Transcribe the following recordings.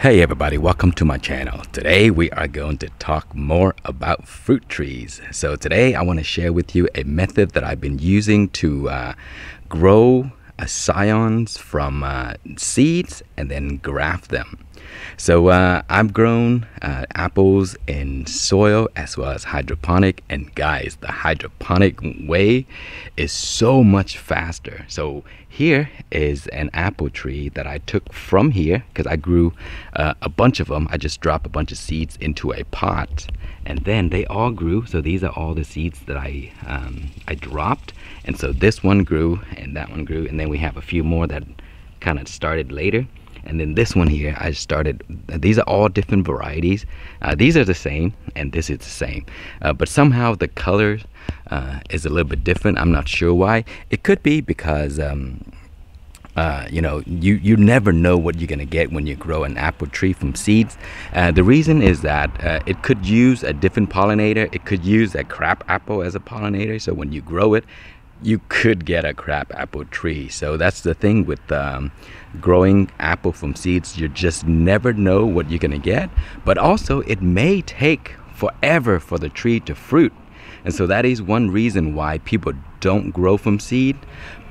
Hey everybody, welcome to my channel. Today we are going to talk more about fruit trees. So today I want to share with you a method that I've been using to uh, grow scions from uh, seeds and then graft them. So uh, I've grown uh, apples in soil as well as hydroponic and guys the hydroponic way is so much faster. So here is an apple tree that I took from here because I grew uh, a bunch of them. I just dropped a bunch of seeds into a pot and then they all grew. So these are all the seeds that I, um, I dropped. And so this one grew and that one grew. And then we have a few more that kind of started later. And then this one here I started these are all different varieties. Uh, these are the same and this is the same. Uh, but somehow the color uh, is a little bit different. I'm not sure why. It could be because um, uh, you know you you never know what you're gonna get when you grow an apple tree from seeds. Uh, the reason is that uh, it could use a different pollinator. It could use a crab apple as a pollinator. So when you grow it you could get a crab apple tree. So that's the thing with um, growing apple from seeds. You just never know what you're gonna get. But also, it may take forever for the tree to fruit. And so that is one reason why people don't grow from seed.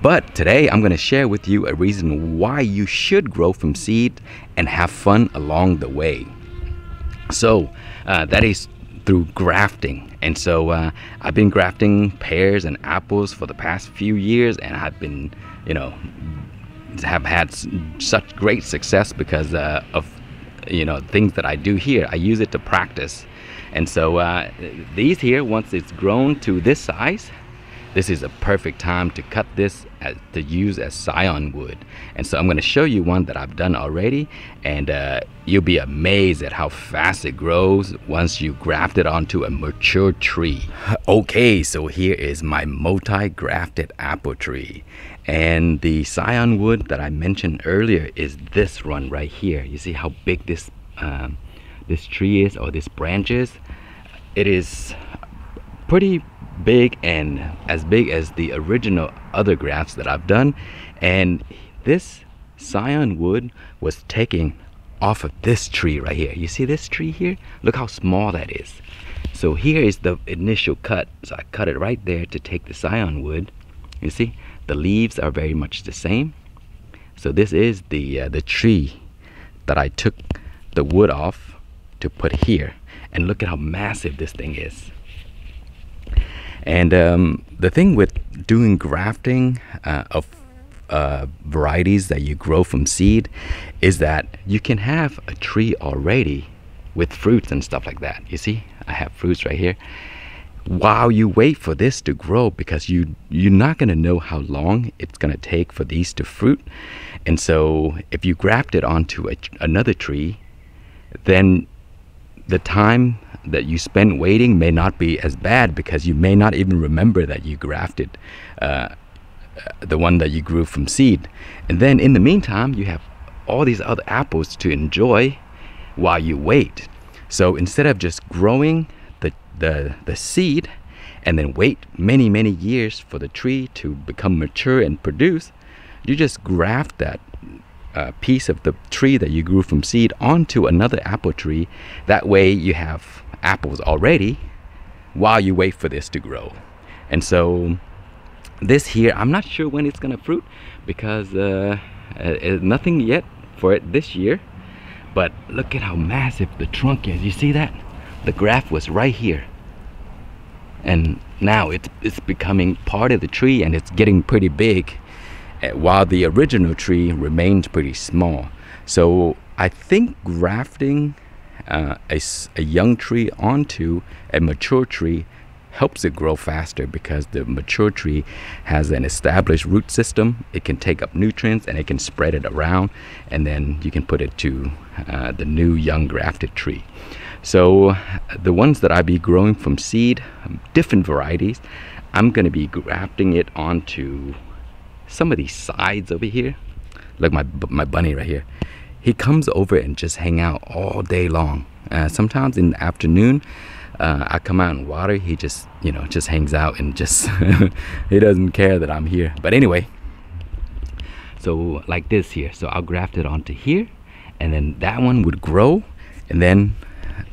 But today I'm going to share with you a reason why you should grow from seed and have fun along the way. So uh, that is through grafting. And so uh, I've been grafting pears and apples for the past few years, and I've been, you know, have had such great success because uh, of, you know, things that I do here. I use it to practice. And so uh, these here, once it's grown to this size, this is a perfect time to cut this as, to use as scion wood. And so I'm going to show you one that I've done already and uh, you'll be amazed at how fast it grows once you graft it onto a mature tree. Okay so here is my multi-grafted apple tree. And the scion wood that I mentioned earlier is this one right here. You see how big this um, this tree is or this branch is? It is pretty big and as big as the original other grafts that I've done. And this scion wood was taken off of this tree right here. You see this tree here? Look how small that is. So here is the initial cut. So I cut it right there to take the scion wood. You see? The leaves are very much the same. So this is the uh, the tree that I took the wood off to put here. And look at how massive this thing is and um, the thing with doing grafting uh, of uh, varieties that you grow from seed is that you can have a tree already with fruits and stuff like that. You see, I have fruits right here. While you wait for this to grow, because you you're not gonna know how long it's gonna take for these to fruit, and so if you graft it onto a, another tree, then the time that you spend waiting may not be as bad because you may not even remember that you grafted uh, the one that you grew from seed. And then in the meantime, you have all these other apples to enjoy while you wait. So instead of just growing the, the, the seed and then wait many, many years for the tree to become mature and produce, you just graft that uh, piece of the tree that you grew from seed onto another apple tree. That way you have apples already while you wait for this to grow. And so this here, I'm not sure when it's gonna fruit because uh, uh, nothing yet for it this year. But look at how massive the trunk is. You see that? The graft was right here. And now it's, it's becoming part of the tree and it's getting pretty big uh, while the original tree remains pretty small. So I think grafting uh, a, a young tree onto a mature tree helps it grow faster because the mature tree has an established root system. It can take up nutrients and it can spread it around, and then you can put it to uh, the new young grafted tree. So, the ones that I be growing from seed, different varieties, I'm going to be grafting it onto some of these sides over here. Look, my my bunny right here he comes over and just hang out all day long. Uh, sometimes in the afternoon, uh, I come out and water. He just, you know, just hangs out and just he doesn't care that I'm here. But anyway, so like this here. So I'll graft it onto here, and then that one would grow and then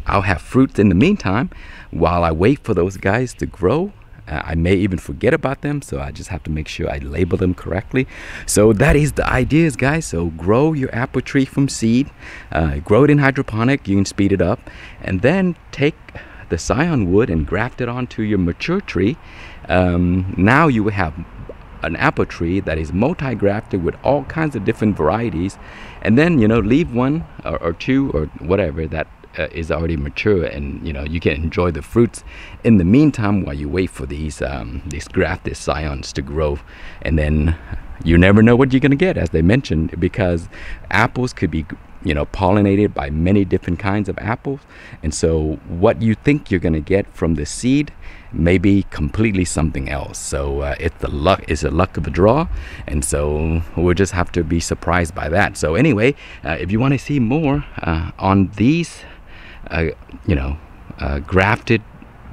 I'll have fruits in the meantime while I wait for those guys to grow I may even forget about them, so I just have to make sure I label them correctly. So that is the ideas, guys. So grow your apple tree from seed, uh, grow it in hydroponic. You can speed it up, and then take the scion wood and graft it onto your mature tree. Um, now you will have an apple tree that is multi-grafted with all kinds of different varieties and then you know leave one or, or two or whatever that uh, is already mature and you know you can enjoy the fruits. In the meantime while you wait for these um, these grafted scions to grow and then you never know what you're going to get as they mentioned because apples could be you know pollinated by many different kinds of apples. And so what you think you're going to get from the seed may be completely something else. So uh, it's the luck is a luck of a draw. And so we'll just have to be surprised by that. So anyway uh, if you want to see more uh, on these you know, uh, grafted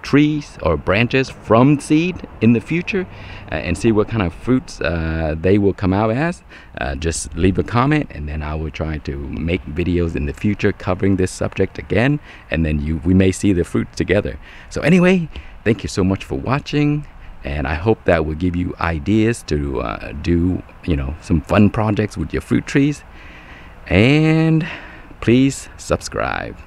trees or branches from seed in the future uh, and see what kind of fruits uh, they will come out as. Uh, just leave a comment and then I will try to make videos in the future covering this subject again and then you we may see the fruits together. So anyway thank you so much for watching and I hope that will give you ideas to uh, do you know some fun projects with your fruit trees. And please subscribe